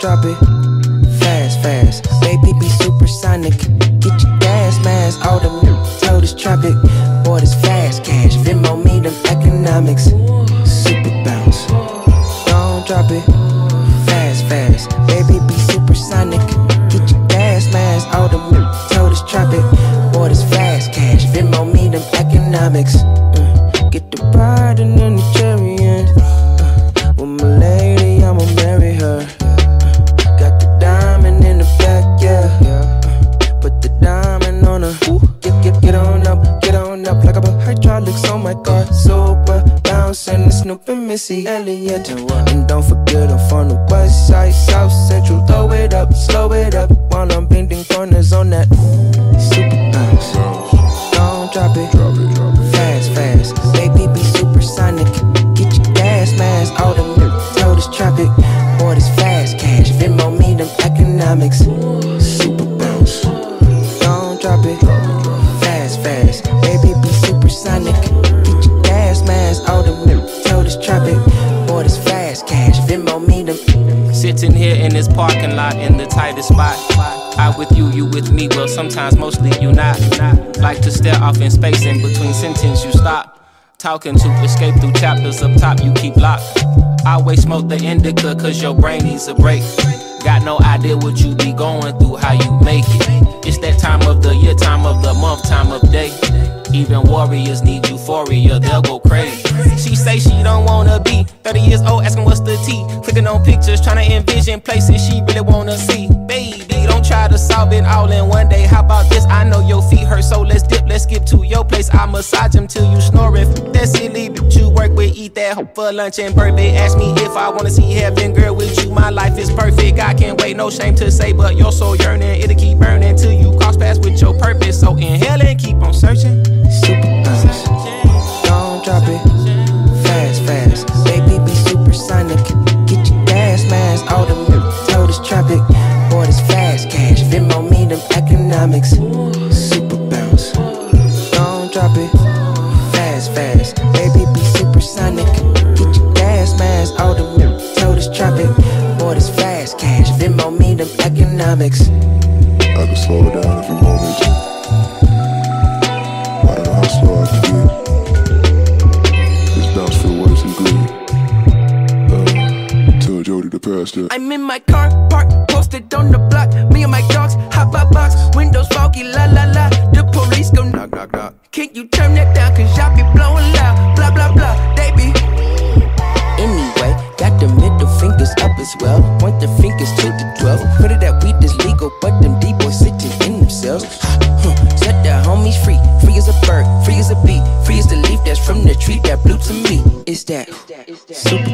drop it fast, fast. Baby, be supersonic. Get your gas mask, all them told us traffic. Boy, this fast cash. Venmo me them economics. Super bounce. Don't drop it fast, fast. Baby, be supersonic. Get your gas mask, all them told us traffic. Boy, this fast cash. Venmo me them economics. Mm. Get the bride and then the the Snoop and Missy Elliott. And don't forget I'm from the west side, south central. Throw it up, slow it up while I'm bending corners on that super bounce. Don't drop it, fast, fast. Baby, be supersonic. Get your gas mask, all them told us traffic. Boy, this fast cash. Venmo me them economics. In this parking lot in the tightest spot. I with you, you with me, well, sometimes mostly you not. Like to stare off in space in between sentences, you stop. Talking to escape through chapters up top, you keep locked. I always smoke the indica, cause your brain needs a break. Got no idea what you be going through, how you make it. It's that time of the year, time of the month, time of day. Even warriors need euphoria, they'll go crazy. She say she don't wanna be 30 years old, asking what's the T. On pictures, trying to envision places she really wanna see. Baby, don't try to solve it all in one day. How about this? I know your feet hurt, so let's dip, let's skip to your place. I massage them till you snoring. If that's silly, but you work with, eat that hoe for lunch and birthday. Ask me if I wanna see heaven, girl, with you. My life is perfect. I can't wait, no shame to say, but you're yearning. It'll keep burning till you cross paths with your purpose. So inhale and keep on searching. Drop it. Fast, fast. Baby, be supersonic. Get your gas mask, all them told us traffic. Boy, this fast cash. Venmo me them economics. I can slow it down if you want me to. I don't know how slow I can get. This bounce feel worse than good. Uh, tell Jody to pass that. I'm in my car, parked, posted on the block. Me and my dogs, hop by box, Can you turn that down? Cause y'all be blowing loud, blah, blah, blah. They be. Anyway, got the middle fingers up as well. Point the fingers to the 12. Put it that weed is legal, but them D boys sitting in themselves. Set the homies free, free as a bird, free as a bee, free as the leaf that's from the tree that blew to me. Is that super